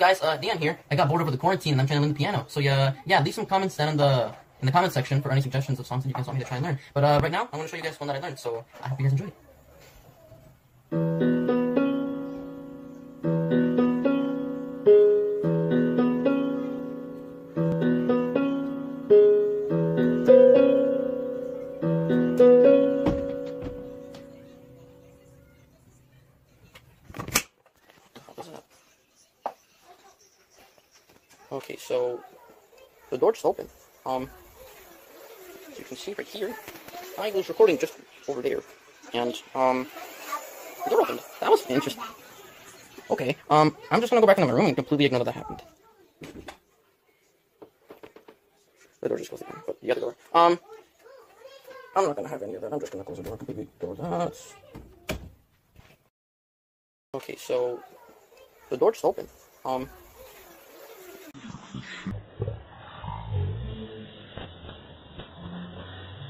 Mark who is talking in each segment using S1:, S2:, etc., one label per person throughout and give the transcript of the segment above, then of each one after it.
S1: guys? Uh, Dan here. I got bored over the quarantine and I'm trying to learn the piano. So yeah, yeah, leave some comments down in the in the comment section for any suggestions of songs that you guys want me to try and learn. But uh, right now, I'm to show you guys one that I learned. So I hope you guys enjoy. Okay, so the door just opened. Um, as you can see right here, I was recording just over there, and um, the door opened. That was interesting. Okay, um, I'm just gonna go back into my room and completely ignore that happened. The door just closed again, but you got the other door. Um, I'm not gonna have any of that. I'm just gonna close the door completely. Door that. Okay, so the door just opened. Um.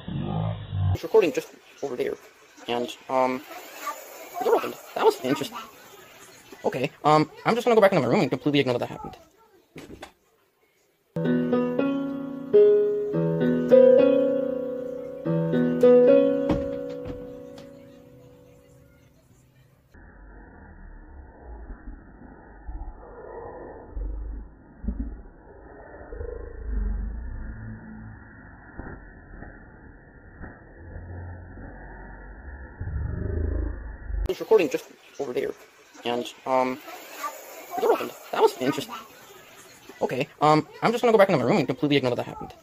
S1: I was recording just over there, and um. That was interesting. Okay, um, I'm just gonna go back into my room and completely ignore that happened. Was recording just over there, and um, the door opened. That was interesting. Okay, um, I'm just gonna go back into my room and completely ignore that that happened.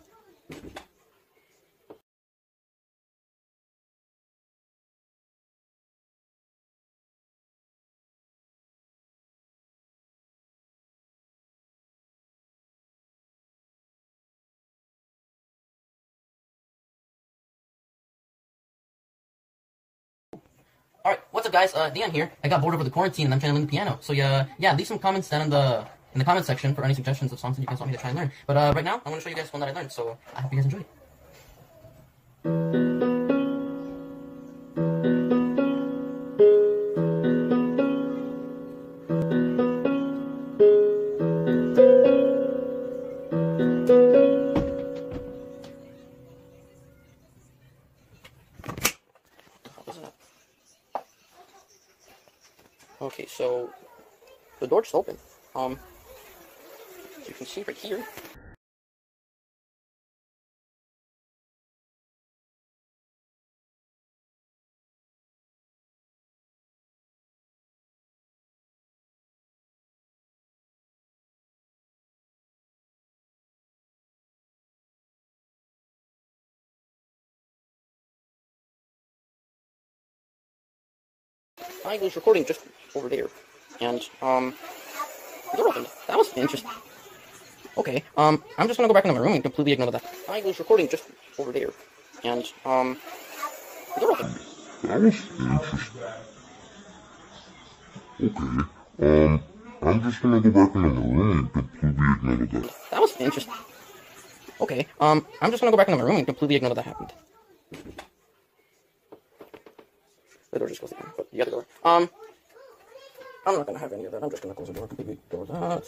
S1: Alright, what's up guys? Uh, Dan here. I got bored over the quarantine and I'm trying to learn the piano. So yeah, yeah, leave some comments down in the in the comment section for any suggestions of songs that you guys want me to try and learn. But uh, right now, I'm going to show you guys one that I learned, so I hope you guys enjoy. So the door just opened. Um, you can see right here. I was recording just over there, and um, the door opened. That was interesting. Okay, um, I'm just gonna go back into my room and completely ignore that. I was recording just over there, and um, the door opened.
S2: That was interesting. Okay, um, I'm just gonna go back into my room and completely ignore that.
S1: That was interesting. Okay, um, I'm just gonna go back into my room and completely ignore that that happened. The door just again, but the door. Um, I'm not gonna have any of that. I'm just gonna close the door completely. Door that.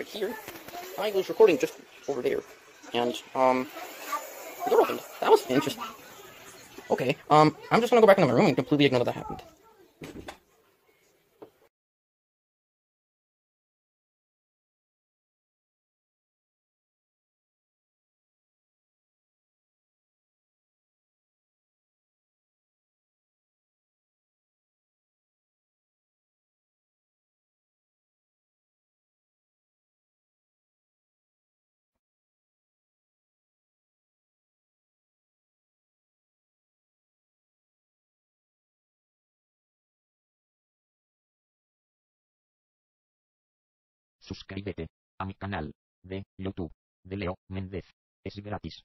S1: Right here. I was recording just over there. And, um, door opened. That was interesting. Okay, um, I'm just gonna go back into my room and completely ignore that happened.
S3: Suscríbete a mi canal de YouTube de Leo Méndez. Es gratis.